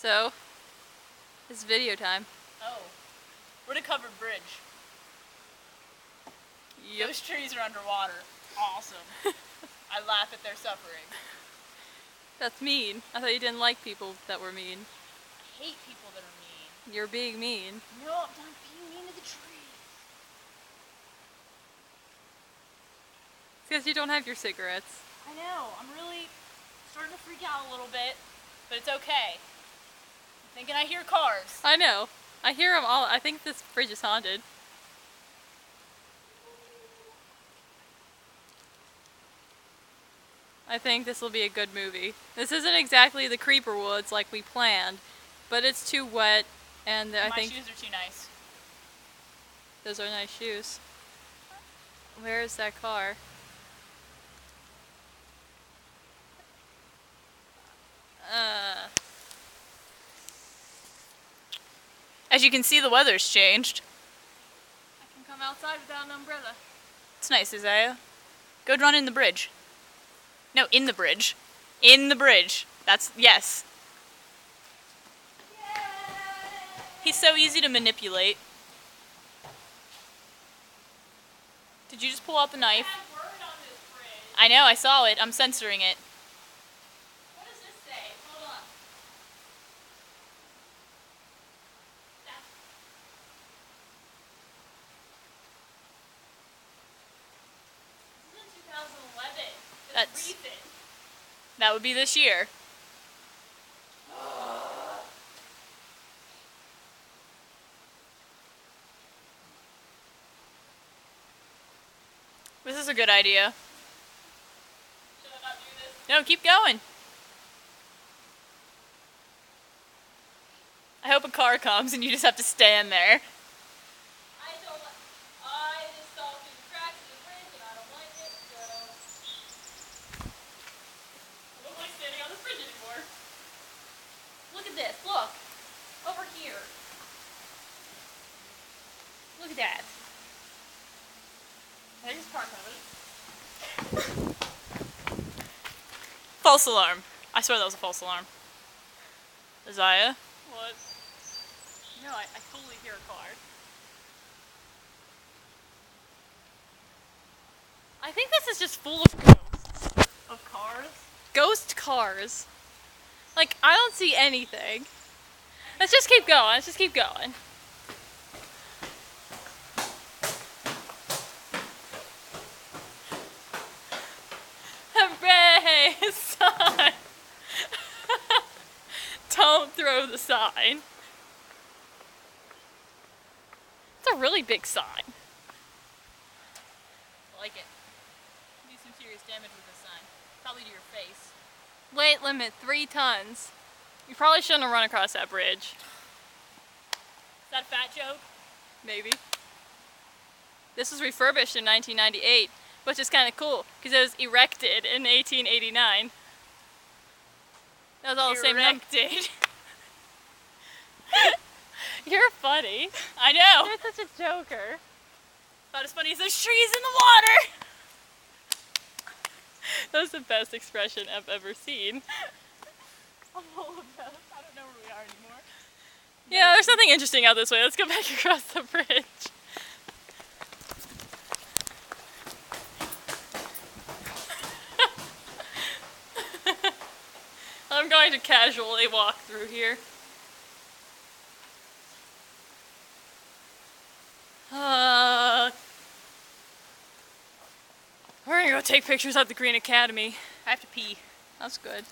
So, it's video time. Oh. We're at a covered bridge. Those trees are underwater. Awesome. I laugh at their suffering. That's mean. I thought you didn't like people that were mean. I hate people that are mean. You're being mean. No, I'm not being mean to the trees. It's because you don't have your cigarettes. I know. I'm really starting to freak out a little bit, but it's okay. Thinking I hear cars. I know. I hear them all. I think this bridge is haunted. I think this will be a good movie. This isn't exactly the Creeper Woods like we planned, but it's too wet, and I My think shoes are too nice. those are nice shoes. Where is that car? As you can see, the weather's changed. I can come outside without an umbrella. It's nice, Izaya. Go run in the bridge. No, in the bridge. In the bridge. That's, yes. He's so easy to manipulate. Did you just pull out the knife? I know, I saw it. I'm censoring it. What does this say? Hold on. This is in 2011. It's That's- recent. That would be this year. This is a good idea. No, keep going. I hope a car comes and you just have to stand there. I don't like. I just saw through the cracks of the bridge and I don't like it, so. I don't like standing on this bridge anymore. Look at this. Look. Over here. Look at that. I just park on it. False alarm. I swear that was a false alarm. Izaya? What? No, I, I totally hear a car. I think this is just full of ghosts. Of cars? Ghost cars. Like, I don't see anything. Let's just keep going. Let's just keep going. Hooray! Sign! don't throw the sign. It's a really big sign. I like it. Do some serious damage with this sign. Probably to your face. Weight limit three tons. You probably shouldn't have run across that bridge. Is that a fat joke? Maybe. This was refurbished in 1998, which is kind of cool because it was erected in 1889. That was all the same. Erected. You're funny. I know. You're such a joker. Not as funny as those trees in the water. That was the best expression I've ever seen. Of all of those. I don't know where we are anymore. Yeah, there's something interesting out this way. Let's go back across the bridge. I'm going to casually walk through here. Uh, we're gonna go take pictures at the Green Academy. I have to pee. That's good.